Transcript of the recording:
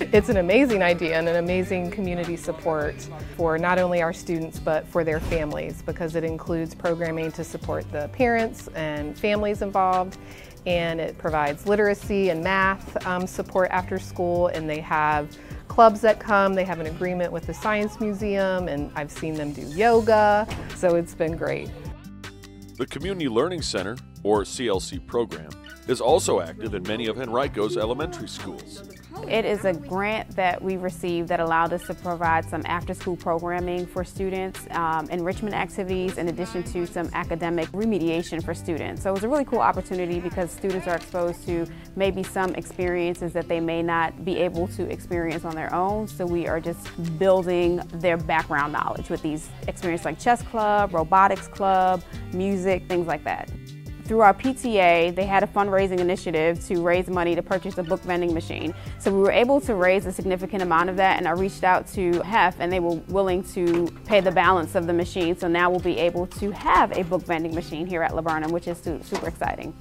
It's an amazing idea and an amazing community support for not only our students but for their families because it includes programming to support the parents and families involved and it provides literacy and math um, support after school and they have clubs that come. They have an agreement with the Science Museum and I've seen them do yoga, so it's been great. The Community Learning Center, or CLC program, is also active in many of Henrico's elementary schools. It is a grant that we received that allowed us to provide some after-school programming for students, um, enrichment activities, in addition to some academic remediation for students. So it was a really cool opportunity because students are exposed to maybe some experiences that they may not be able to experience on their own. So we are just building their background knowledge with these experiences like chess club, robotics club, music, things like that. Through our PTA, they had a fundraising initiative to raise money to purchase a book vending machine. So we were able to raise a significant amount of that and I reached out to HEF and they were willing to pay the balance of the machine. So now we'll be able to have a book vending machine here at Laburnum, which is super exciting.